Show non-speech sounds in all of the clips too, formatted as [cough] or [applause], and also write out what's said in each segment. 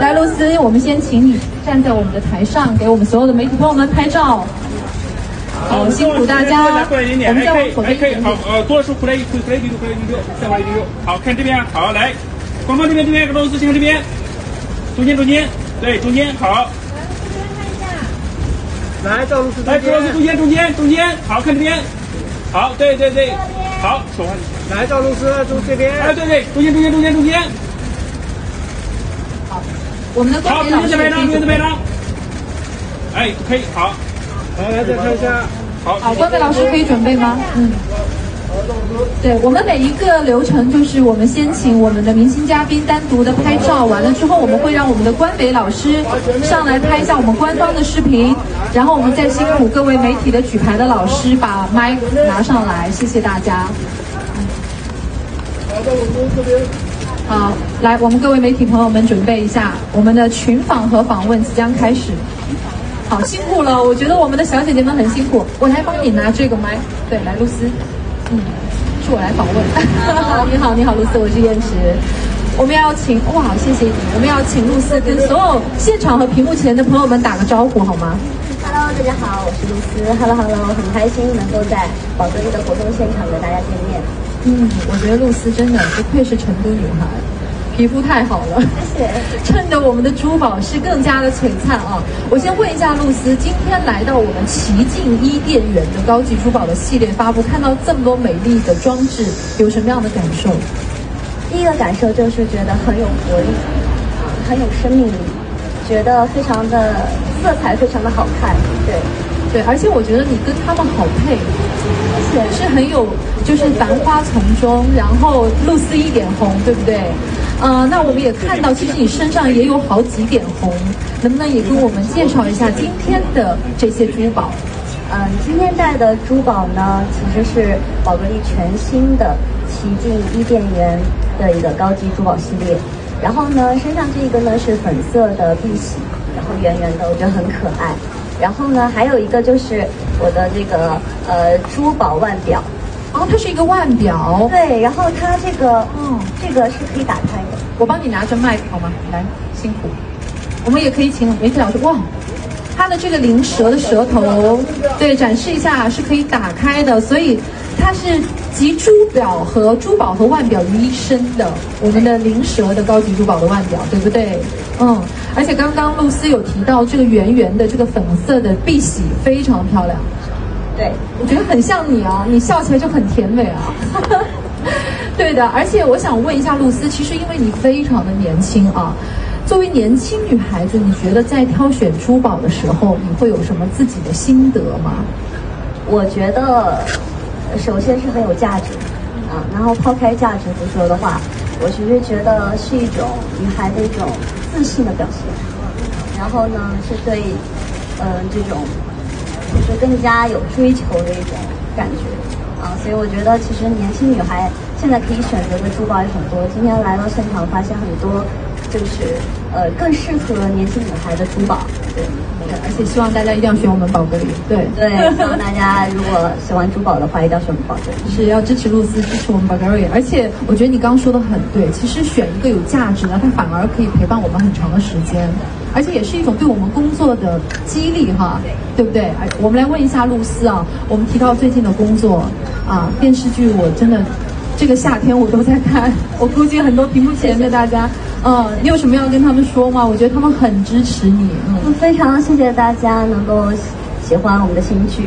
来，露丝，我们先请你站在我们的台上，给我们所有的媒体朋友们拍照。好，辛苦大家。过来一点点，还可以，还可以。好，呃，多数回来一，过来一丢，回来一丢，再过来一丢。好看这边，好来，广方这边，这边，露丝先看这边，中间，中间，对，中间，好。来，赵露丝，来，赵露丝中间，中间，中间，好看这边。好，对对对，好，说话。来，赵露丝，中这边。哎，对对，中间，中间，中间，中间。好，我们的好，中间白张，中间白张。哎，可以，好。来，来再看一下。好，好，关伟老师可以准备吗？嗯。对我们每一个流程，就是我们先请我们的明星嘉宾单独的拍照，完了之后，我们会让我们的关北老师上来拍一下我们官方的视频，然后我们再辛苦各位媒体的举牌的老师把麦拿上来，谢谢大家。好，我们这边。好，来，我们各位媒体朋友们准备一下，我们的群访和访问即将开始。好，辛苦了，我觉得我们的小姐姐们很辛苦，我来帮你拿这个麦。对，来，露丝。嗯，是我来访问。你好，你好，露丝，我是燕池。我们要请哇，谢谢你。我们要请露丝跟所有现场和屏幕前的朋友们打个招呼，好吗？Hello，大家好，我是露丝。Hello，Hello，很开心能够在宝格丽的活动现场跟大家见面。嗯，我觉得露丝真的不愧是成都女孩。皮肤太好了，谢谢。衬得我们的珠宝是更加的璀璨啊！我先问一下露丝，今天来到我们奇境伊甸园的高级珠宝的系列发布，看到这么多美丽的装置，有什么样的感受？第一个感受就是觉得很有活力，啊，很有生命力，觉得非常的色彩非常的好看，对，对，而且我觉得你跟他们好配，而且是很有，就是繁花丛中，然后露丝一点红，对不对？呃，那我们也看到，其实你身上也有好几点红，能不能也跟我们介绍一下今天的这些珠宝？嗯，今天戴的珠宝呢，其实是宝格丽全新的奇境伊甸园的一个高级珠宝系列。然后呢，身上这个呢是粉色的碧玺，然后圆圆的，我觉得很可爱。然后呢，还有一个就是我的这个呃珠宝腕表。哦，它是一个腕表。对，然后它这个，嗯，这个是可以打开的。我帮你拿着麦克好吗？来，辛苦。我们也可以请媒体老师。哇，它的这个灵蛇的舌头，对，展示一下是可以打开的，所以它是集珠表和珠宝和腕表于一身的。我们的灵蛇的高级珠宝的腕表，对不对？嗯，而且刚刚露丝有提到这个圆圆的这个粉色的碧玺，非常漂亮。对，我觉得很像你啊，你笑起来就很甜美啊。[laughs] 对的，而且我想问一下露丝，其实因为你非常的年轻啊，作为年轻女孩子，你觉得在挑选珠宝的时候，你会有什么自己的心得吗？我觉得，首先是很有价值啊，然后抛开价值不说的话，我其实觉得是一种女孩的一种自信的表现，然后呢，是对，嗯，这种。就是更加有追求的一种感觉啊，所以我觉得其实年轻女孩现在可以选择的珠宝也很多。今天来到现场，发现很多就是呃更适合年轻女孩的珠宝，对，而且希望大家一定要选我们宝格丽，对对，希望大家如果喜欢珠宝的话，一定要选我们宝格丽，是要支持露丝，支持我们宝格丽。而且我觉得你刚刚说的很对，其实选一个有价值的，它反而可以陪伴我们很长的时间。而且也是一种对我们工作的激励哈，对不对？我们来问一下露丝啊，我们提到最近的工作啊，电视剧我真的这个夏天我都在看，我估计很多屏幕前的大家，嗯，你有什么要跟他们说吗？我觉得他们很支持你，嗯，非常谢谢大家能够喜欢我们的新剧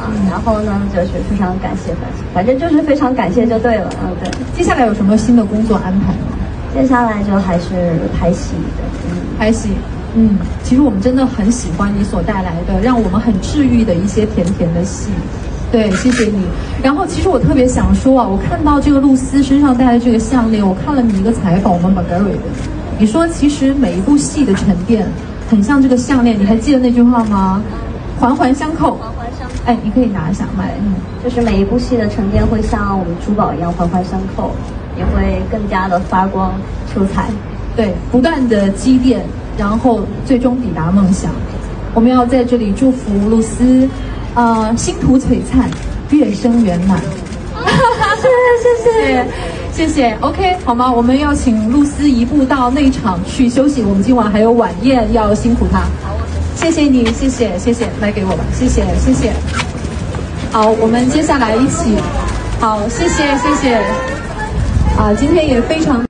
啊，然后呢就是非常感谢，反正就是非常感谢就对了，嗯，对。接下来有什么新的工作安排吗？接下来就还是拍戏的，嗯，拍戏。嗯，其实我们真的很喜欢你所带来的，让我们很治愈的一些甜甜的戏。对，[laughs] 谢谢你。然后，其实我特别想说啊，我看到这个露丝身上戴的这个项链，我看了你一个采访，我们 Margaret 的，你说其实每一部戏的沉淀，很像这个项链，你还记得那句话吗？环环相扣。环环相扣。哎，你可以拿一下麦。嗯，就是每一部戏的沉淀会像我们珠宝一样环环相扣，也会更加的发光出彩。对，不断的积淀。然后最终抵达梦想，我们要在这里祝福露丝，呃，星途璀璨，月升圆满。[laughs] 谢谢谢谢 [laughs] 谢谢。OK，好吗？我们要请露丝移步到内场去休息，我们今晚还有晚宴要辛苦她。谢谢你，谢谢，谢谢，来给我吧，谢谢，谢谢。好，我们接下来一起，好，谢谢，谢谢。啊，今天也非常。